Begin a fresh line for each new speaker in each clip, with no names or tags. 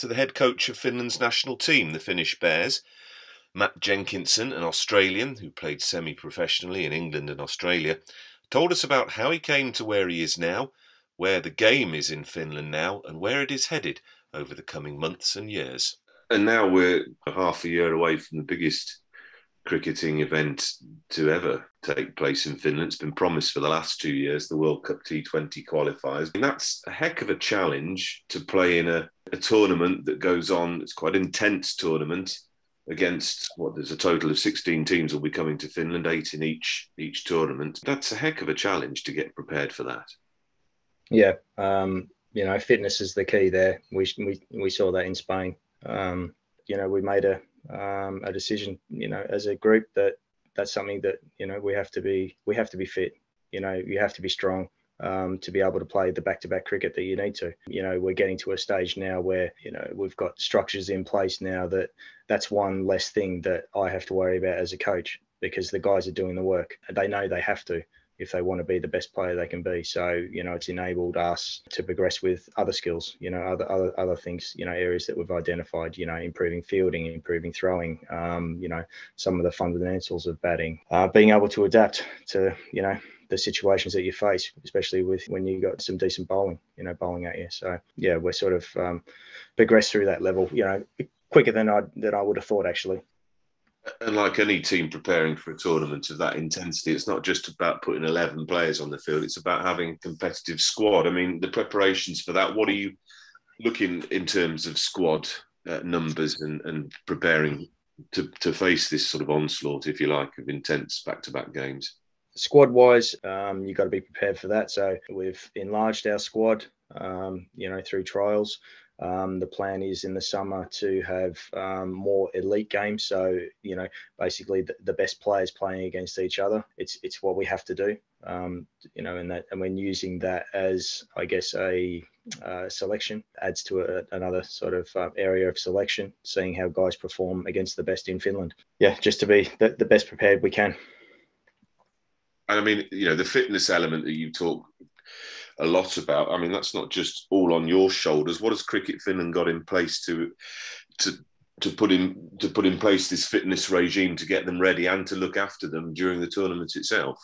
to the head coach of Finland's national team, the Finnish Bears. Matt Jenkinson, an Australian who played semi professionally in England and Australia, told us about how he came to where he is now, where the game is in Finland now, and where it is headed over the coming months and years.
And now we're half a year away from the biggest cricketing event to ever take place in Finland. It's been promised for the last two years, the World Cup T20 qualifiers. And that's a heck of a challenge to play in a, a tournament that goes on. It's quite an intense tournament against what there's a total of 16 teams will be coming to Finland, eight in each each tournament. That's a heck of a challenge to get prepared for that.
Yeah, um, you know, fitness is the key there. We we we saw that in Spain. Um, you know, we made a um, a decision, you know, as a group that that's something that you know we have to be we have to be fit. You know, you have to be strong um, to be able to play the back-to-back cricket that you need to. You know, we're getting to a stage now where you know we've got structures in place now that that's one less thing that I have to worry about as a coach because the guys are doing the work. They know they have to if they want to be the best player they can be. So, you know, it's enabled us to progress with other skills, you know, other other, other things, you know, areas that we've identified, you know, improving fielding, improving throwing, um, you know, some of the fundamentals of batting, uh, being able to adapt to, you know, the situations that you face, especially with when you've got some decent bowling, you know, bowling at you. So yeah, we're sort of um, progressed through that level, you know, quicker than I than I would have thought actually.
And like any team preparing for a tournament of that intensity, it's not just about putting 11 players on the field, it's about having a competitive squad. I mean, the preparations for that, what are you looking in terms of squad uh, numbers and, and preparing to, to face this sort of onslaught, if you like, of intense back to back games?
Squad wise, um, you've got to be prepared for that. So we've enlarged our squad, um, you know, through trials. Um, the plan is in the summer to have um, more elite games. So you know, basically the, the, best players playing against each other. It's it's what we have to do. Um, you know, and that and when using that as I guess a uh, selection adds to a, another sort of uh, area of selection, seeing how guys perform against the best in Finland. Yeah, just to be the, the best prepared we can.
And I mean, you know, the fitness element that you talk a lot about. I mean, that's not just all on your shoulders. What has Cricket Finland got in place to to to put in to put in place this fitness regime to get them ready and to look after them during the tournament itself?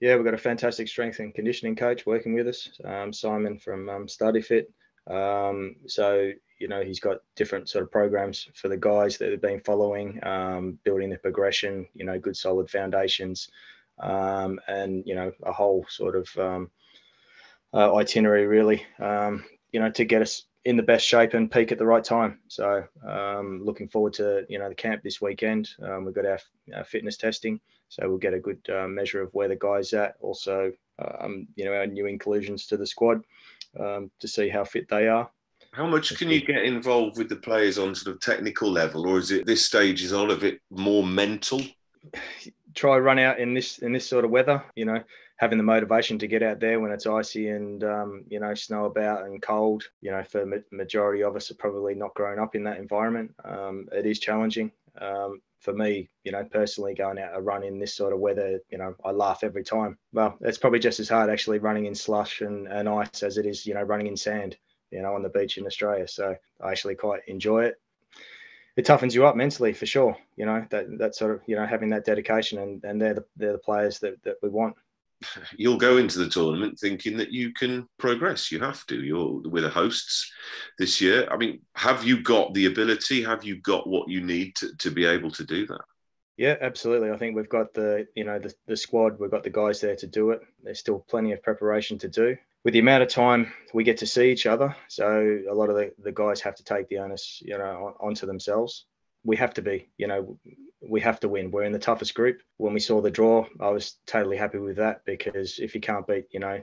Yeah, we've got a fantastic strength and conditioning coach working with us, um, Simon from um, Study Fit. Um, so you know he's got different sort of programs for the guys that have been following, um, building the progression. You know, good solid foundations, um, and you know a whole sort of um, uh, itinerary really um, you know to get us in the best shape and peak at the right time. So um, looking forward to you know the camp this weekend. Um, we've got our, our, fitness testing so we'll get a good uh, measure of where the guys at. Also um, you know our new inclusions to the squad um, to see how fit they are.
How much can you get involved with the players on sort of technical level or is it this stage is all of it more mental?
Try run out in this in this sort of weather you know having the motivation to get out there when it's icy and um, you know snow about and cold. You know, for ma- majority of us are probably not growing up in that environment. Um, it is challenging. Um, for me, you know, personally going out a run in this sort of weather, you know, I laugh every time. Well, it's probably just as hard actually running in slush and, and ice as it is, you know, running in sand, you know, on the beach in Australia. So I actually quite enjoy it it toughens you up mentally for sure. You know that that sort of you know having that dedication and and they're the they're the players that that we want
you'll go into the tournament thinking that you can progress. You have to. You're with the hosts this year. I mean, have you got the ability? Have you got what you need to, to be able to do that?
Yeah, absolutely. I think we've got the you know the, the squad. We've got the guys there to do it. There's still plenty of preparation to do. With the amount of time we get to see each other, so a lot of the, the guys have to take the onus, you know, onto themselves. We have to be, you know, we have to win. We're in the toughest group. When we saw the draw, I was totally happy with that because if you can't beat, you know,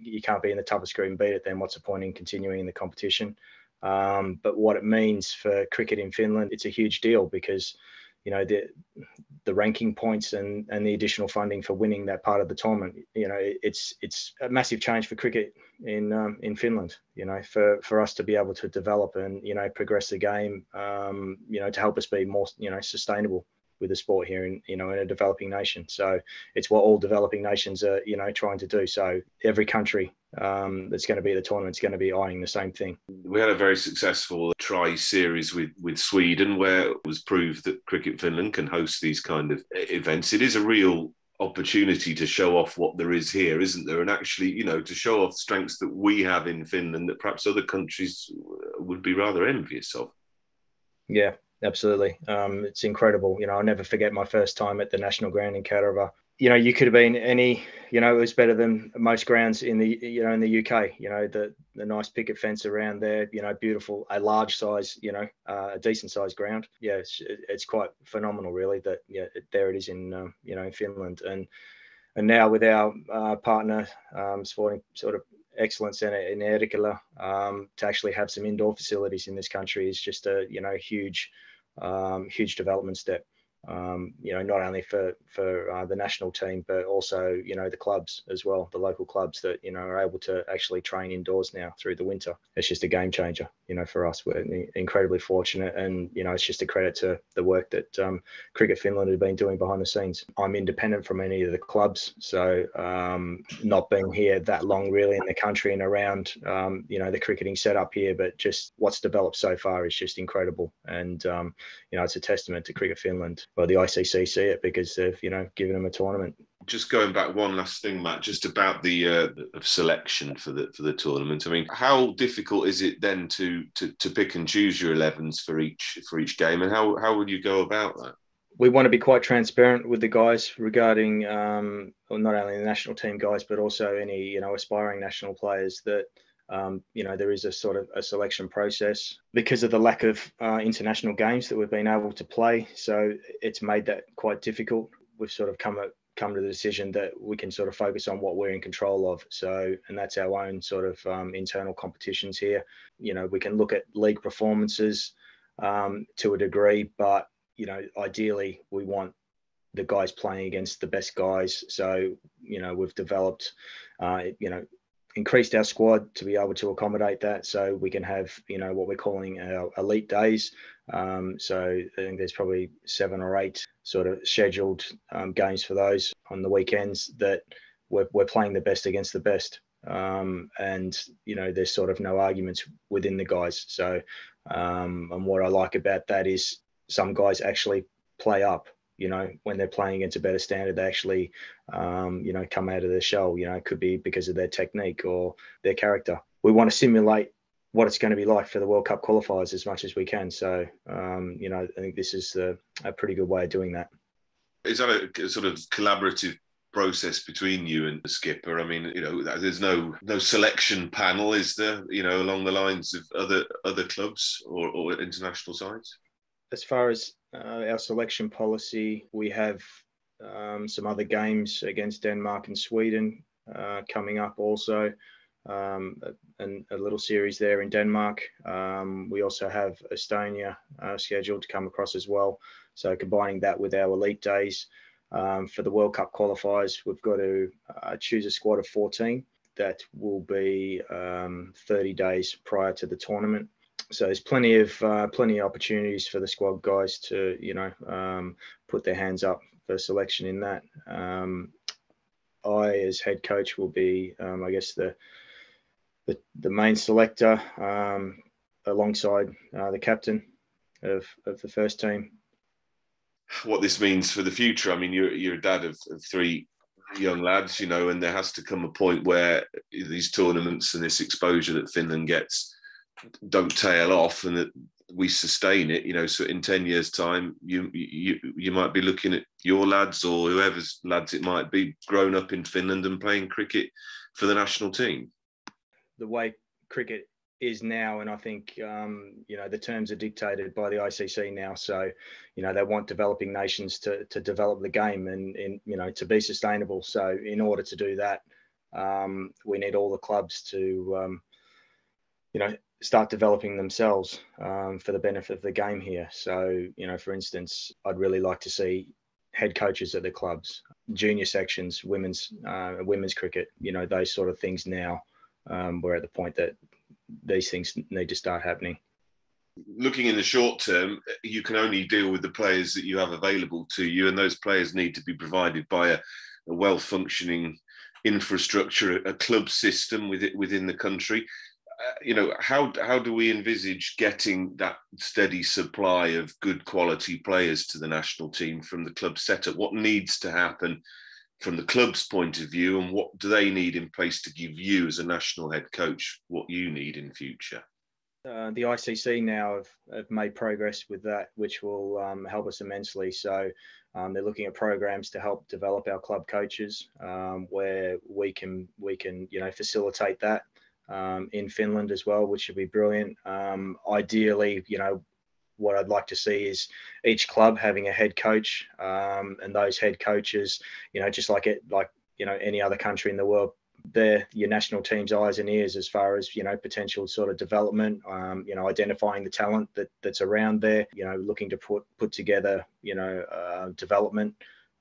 you can't be in the toughest group and beat it, then what's the point in continuing in the competition? Um, but what it means for cricket in Finland, it's a huge deal because, you know, the the ranking points and and the additional funding for winning that part of the tournament, you know, it's it's a massive change for cricket in um, in Finland. You know, for for us to be able to develop and you know progress the game, um, you know, to help us be more you know sustainable with the sport here in you know in a developing nation. So it's what all developing nations are you know trying to do. So every country um, that's going to be at the tournament is going to be eyeing the same thing.
We had a very successful tri series with, with Sweden where it was proved that Cricket Finland can host these kind of events. It is a real opportunity to show off what there is here, isn't there? And actually, you know, to show off strengths that we have in Finland that perhaps other countries would be rather envious of.
Yeah, absolutely. Um, it's incredible. You know, I'll never forget my first time at the National Ground in Kadarava you know, you could have been any, you know, it was better than most grounds in the, you know, in the UK. You know, the the nice picket fence around there. You know, beautiful, a large size, you know, uh, a decent sized ground. Yeah, it's, it's quite phenomenal, really. That yeah, there it is in, um, you know, in Finland, and and now with our uh, partner, um, Sporting sort of excellence in in Eerikkilä, um, to actually have some indoor facilities in this country is just a you know huge, um, huge development step um, you know, not only for for uh, the national team, but also you know the clubs as well, the local clubs that you know are able to actually train indoors now through the winter. It's just a game changer, you know, for us. We're incredibly fortunate, and you know, it's just a credit to the work that um, Cricket Finland has been doing behind the scenes. I'm independent from any of the clubs, so um, not being here that long really in the country and around, um, you know, the cricketing setup here, but just what's developed so far is just incredible, and um, you know, it's a testament to Cricket Finland well, the ICC see it because they've you know given them a tournament.
Just going back one last thing, Matt, just about the uh, of selection for the for the tournament. I mean, how difficult is it then to to, to pick and choose your 11s for each for each game, and how how would you go about that?
we want to be quite transparent with the guys regarding um, well, not only the national team guys but also any you know aspiring national players that um, you know, there is a sort of a selection process because of the lack of uh, international games that we've been able to play. So it's made that quite difficult. We've sort of come come to the decision that we can sort of focus on what we're in control of. So, and that's our own sort of um, internal competitions here. You know, we can look at league performances um, to a degree, but you know, ideally we want the guys playing against the best guys. So, you know, we've developed, uh, you know, increased our squad to be able to accommodate that so we can have you know what we're calling our elite days. Um, so i think there's probably seven or eight sort of scheduled um, games for those on the weekends that we're, we're playing the best against the best. Um, and you know there's sort of no arguments within the guys. So um, and what i like about that is some guys actually play up you know, when they're playing against a better standard, they actually, um, you know, come out of their shell. You know, it could be because of their technique or their character. We want to simulate what it's going to be like for the World Cup qualifiers as much as we can. So, um, you know, I think this is a, a, pretty good way of doing that.
Is that a, a sort of collaborative process between you and the skipper? I mean, you know, there's no no selection panel, is there? You know, along the lines of other other clubs or, or international sides.
As far as uh, our selection policy. We have um, some other games against Denmark and Sweden uh, coming up also, um, and a little series there in Denmark. Um, we also have Estonia uh, scheduled to come across as well. So combining that with our elite days um, for the World Cup qualifiers, we've got to uh, choose a squad of 14 that will be um, 30 days prior to the tournament so there's plenty of uh, plenty of opportunities for the squad guys to you know um, put their hands up for selection in that. Um, I, as head coach, will be um, I guess the, the the, main selector um, alongside uh, the captain of of the first team.
What this means for the future? I mean, you're you're a dad of, of three young lads, you know, and there has to come a point where these tournaments and this exposure that Finland gets don't tail off and that we sustain it you know so in 10 years time you you you might be looking at your lads or whoever's lads it might be grown up in finland and playing cricket for the national team.
The way cricket is now and i think um, you know the terms are dictated by the icc now so you know they want developing nations to to develop the game and in you know to be sustainable. So in order to do that um, we need all the clubs to um, you know start developing themselves um, for the benefit of the game here. So, you know, for instance, I'd really like to see head coaches at the clubs, junior sections, women's uh, women's cricket, you know, those sort of things. Now, um, we're at the point that these things need to start happening.
Looking in the short term, you can only deal with the players that you have available to you, and those players need to be provided by a, a well functioning infrastructure, a club system within within the country. Uh, you know, how how do we envisage getting that steady supply of good quality players to the national team from the club setup? What needs to happen from the club's point of view, and what do they need in place to give you, as a national head coach, what you need in future?
Uh, the ICC now have, have, made progress with that, which will um, help us immensely. So um, they're looking at programs to help develop our club coaches, um, where we can we can you know facilitate that um, in Finland as well, which would be brilliant. Um, ideally, you know, what I'd like to see is each club having a head coach, um, and those head coaches, you know, just like it, like you know, any other country in the world, they're your national team's eyes and ears as far as you know potential sort of development. Um, you know, identifying the talent that that's around there. You know, looking to put put together you know uh, development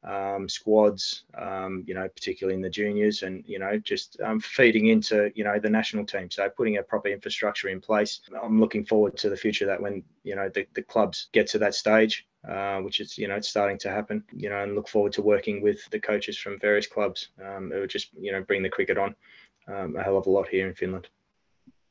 um, squads, um, you know, particularly in the juniors, and you know, just um, feeding into you know the national team. So putting a proper infrastructure in place. I'm looking forward to the future that when you know the, the clubs get to that stage, uh, which is you know it's starting to happen. You know, and look forward to working with the coaches from various clubs. Um, would just you know bring the cricket on um, a hell of a lot here in Finland.